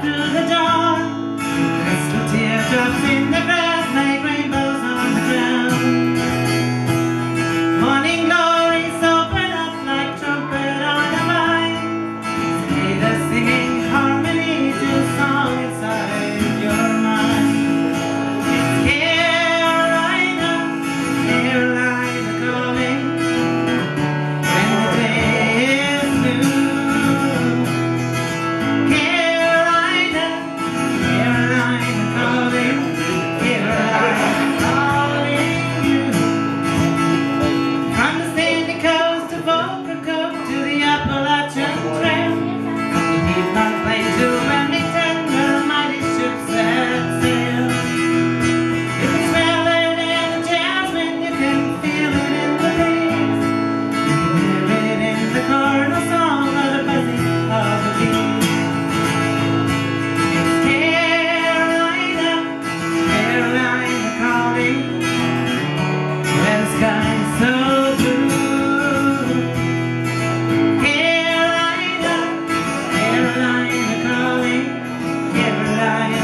through will have. Crystal teardrops in the rain. I am.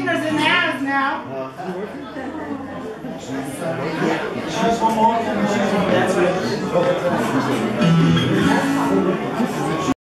fingers and ass now. Uh,